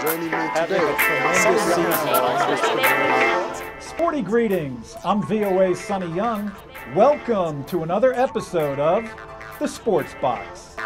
joining me today. Sporty greetings. I'm VOA's Sonny Young. Welcome to another episode of The Sports Box.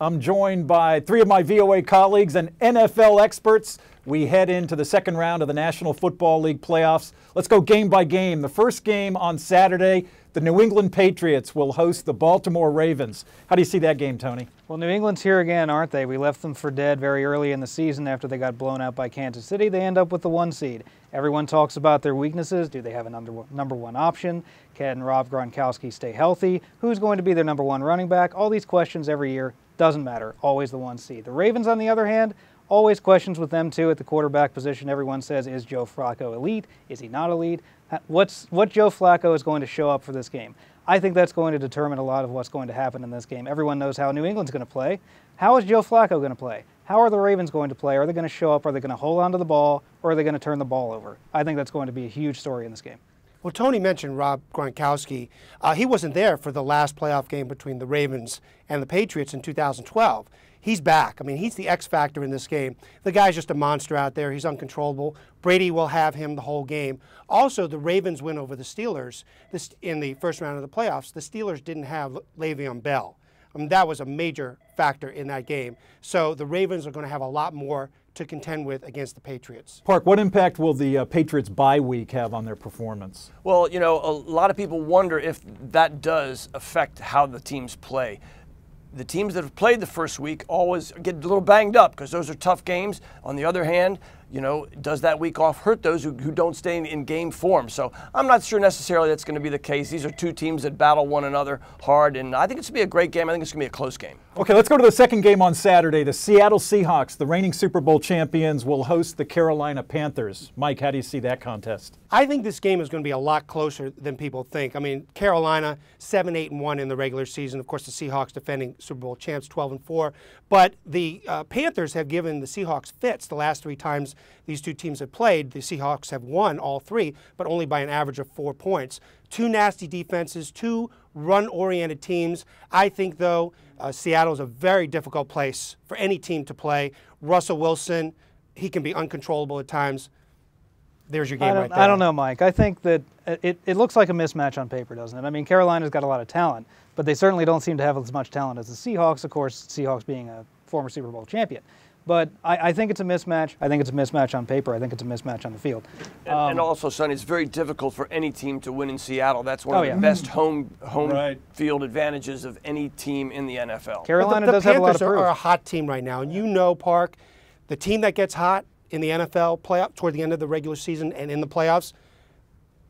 I'm joined by three of my VOA colleagues and NFL experts. We head into the second round of the National Football League playoffs. Let's go game by game. The first game on Saturday, the New England Patriots will host the Baltimore Ravens. How do you see that game, Tony? Well, New England's here again, aren't they? We left them for dead very early in the season after they got blown out by Kansas City. They end up with the one seed. Everyone talks about their weaknesses. Do they have a number one, number one option? Can Rob Gronkowski stay healthy? Who's going to be their number one running back? All these questions every year. Doesn't matter. Always the one seed. The Ravens, on the other hand, always questions with them too at the quarterback position. Everyone says, is Joe Flacco elite? Is he not elite? What's what Joe Flacco is going to show up for this game? I think that's going to determine a lot of what's going to happen in this game. Everyone knows how New England's going to play. How is Joe Flacco going to play? How are the Ravens going to play? Are they going to show up? Are they going to hold on to the ball? Or are they going to turn the ball over? I think that's going to be a huge story in this game. Well, Tony mentioned Rob Gronkowski. Uh, he wasn't there for the last playoff game between the Ravens and the Patriots in 2012. He's back. I mean, he's the X factor in this game. The guy's just a monster out there. He's uncontrollable. Brady will have him the whole game. Also, the Ravens win over the Steelers this, in the first round of the playoffs. The Steelers didn't have Le'Veon Bell. I mean, that was a major factor in that game. So the Ravens are going to have a lot more to contend with against the Patriots. Park, what impact will the uh, Patriots bye week have on their performance? Well, you know, a lot of people wonder if that does affect how the teams play the teams that have played the first week always get a little banged up because those are tough games. On the other hand, you know, does that week off hurt those who, who don't stay in, in, game form? So I'm not sure necessarily that's going to be the case. These are two teams that battle one another hard, and I think it's going to be a great game. I think it's going to be a close game. Okay, let's go to the second game on Saturday. The Seattle Seahawks, the reigning Super Bowl champions, will host the Carolina Panthers. Mike, how do you see that contest? I think this game is going to be a lot closer than people think. I mean, Carolina, 7 8 and 1 in the regular season. Of course, the Seahawks defending Super Bowl champs, 12 and 4. But the uh, Panthers have given the Seahawks fits the last three times these two teams have played. The Seahawks have won all three, but only by an average of four points. Two nasty defenses, two run oriented teams. I think, though, uh, Seattle is a very difficult place for any team to play. Russell Wilson, he can be uncontrollable at times. There's your game I right there. I don't know, Mike. I think that it, it looks like a mismatch on paper, doesn't it? I mean, Carolina's got a lot of talent, but they certainly don't seem to have as much talent as the Seahawks, of course, Seahawks being a former Super Bowl champion. But I, I, think it's a mismatch. I think it's a mismatch on paper. I think it's a mismatch on the field. And, um, and also, Sonny, it's very difficult for any team to win in Seattle. That's one oh, of the yeah. best home home right. field advantages of any team in the NFL. Carolina the, the does Panthers have a lot of are, proof. are a hot team right now, and you know, Park, the team that gets hot in the NFL playoff toward the end of the regular season and in the playoffs,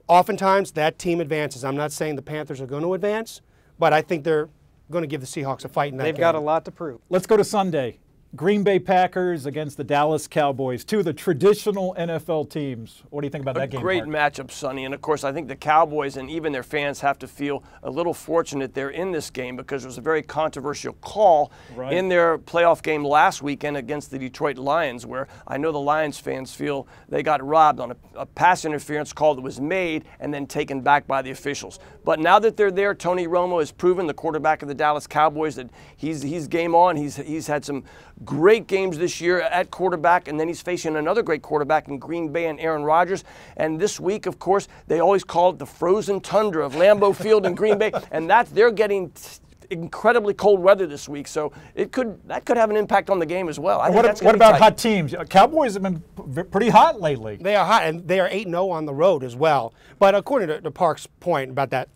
oftentimes that team advances. I'm not saying the Panthers are going to advance, but I think they're going to give the Seahawks a fight in that They've game. got a lot to prove. Let's go to Sunday. Green Bay Packers against the Dallas Cowboys, two of the traditional NFL teams. What do you think about a that game? Great Mark? matchup, Sonny. And of course, I think the Cowboys and even their fans have to feel a little fortunate they're in this game because it was a very controversial call right. in their playoff game last weekend against the Detroit Lions, where I know the Lions fans feel they got robbed on a, a pass interference call that was made and then taken back by the officials. But now that they're there, Tony Romo has proven, the quarterback of the Dallas Cowboys, that he's he's game on. He's he's had some great games this year at quarterback, and then he's facing another great quarterback in Green Bay and Aaron Rodgers. And this week, of course, they always call it the frozen tundra of Lambeau Field in Green Bay, and that's they're getting incredibly cold weather this week, so it could that could have an impact on the game as well. what, what about tight. hot teams? Cowboys have been pretty hot lately. They are hot, and they are 8 0 on the road as well. But according to, to Park's point about that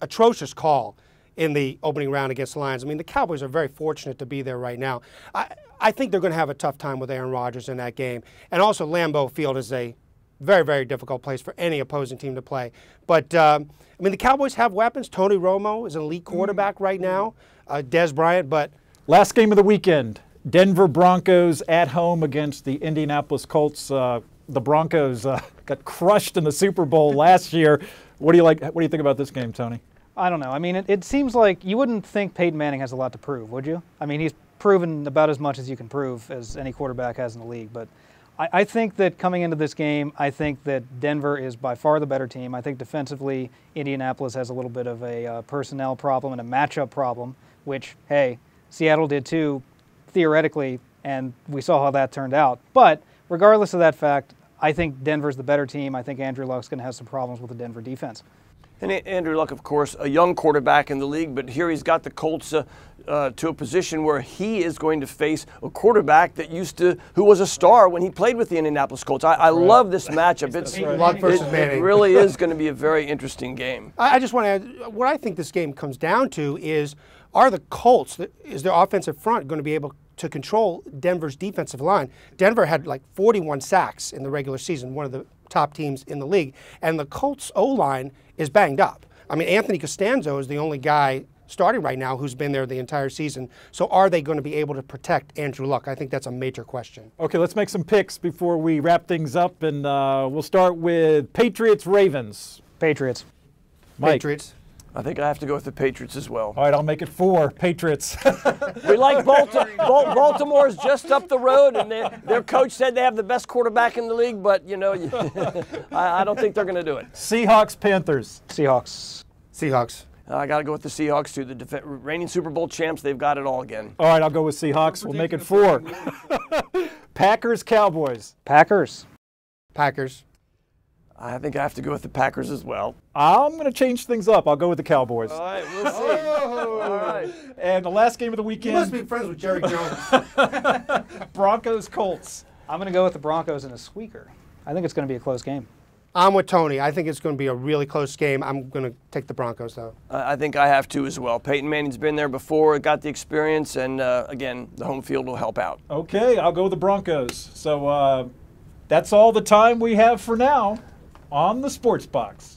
atrocious call in the opening round against the Lions, I mean, the Cowboys are very fortunate to be there right now. I, I think they're going to have a tough time with Aaron Rodgers in that game. And also, Lambeau Field is a very, very difficult place for any opposing team to play. But, um, I mean, the Cowboys have weapons. Tony Romo is an elite quarterback right now, uh, Dez Bryant, but. Last game of the weekend Denver Broncos at home against the Indianapolis Colts. Uh, the Broncos uh, got crushed in the Super Bowl last year. What do you like? What do you think about this game, Tony? I don't know. I mean, it, it seems like you wouldn't think Peyton Manning has a lot to prove, would you? I mean, he's proven about as much as you can prove as any quarterback has in the league. But I, I think that coming into this game, I think that Denver is by far the better team. I think defensively, Indianapolis has a little bit of a uh, personnel problem and a matchup problem, which, hey, Seattle did too, theoretically, and we saw how that turned out. But regardless of that fact, I think Denver's the better team. I think Andrew Luck's going to have some problems with the Denver defense. And Andrew Luck, of course, a young quarterback in the league, but here he's got the Colts uh, uh, to a position where he is going to face a quarterback that used to, who was a star when he played with the Indianapolis Colts. I, I right. love this matchup. It's right. Luck versus it, Manning. It really is going to be a very interesting game. I, I just want to add, what I think this game comes down to is, are the Colts, is their offensive front going to be able to control Denver's defensive line? Denver had like 41 sacks in the regular season, one of the top teams in the league, and the Colts O line is banged up. I mean, Anthony Castonzo is the only guy starting right now who's been there the entire season. So are they going to be able to protect Andrew Luck? I think that's a major question. Okay, let's make some picks before we wrap things up, and uh, we'll start with Patriots Ravens. Patriots. Mike. Patriots. I think I have to go with the Patriots as well. All right, I'll make it four. Patriots. we like Baltimore. Baltimore's just up the road, and their coach said they have the best quarterback in the league, but, you know, I, I don't think they're going to do it. Seahawks, Panthers. Seahawks. Seahawks. Uh, I got to go with the Seahawks too. The def- reigning Super Bowl champs, they've got it all again. All right, I'll go with Seahawks. We'll make it four. Packers, Cowboys. Packers. Packers. I think I have to go with the Packers as well. I'm going to change things up. I'll go with the Cowboys. All right, we'll see. Oh. All right. And the last game of the weekend. You must be friends with Jerry Jones. Broncos, Colts. I'm going to go with the Broncos in a squeaker. I think it's going to be a close game. I'm with Tony. I think it's going to be a really close game. I'm going to take the Broncos, though. Uh, I think I have to as well. Peyton Manning's been there before, got the experience, and uh, again, the home field will help out. Okay, I'll go with the Broncos. So uh, that's all the time we have for now on the Sports Box.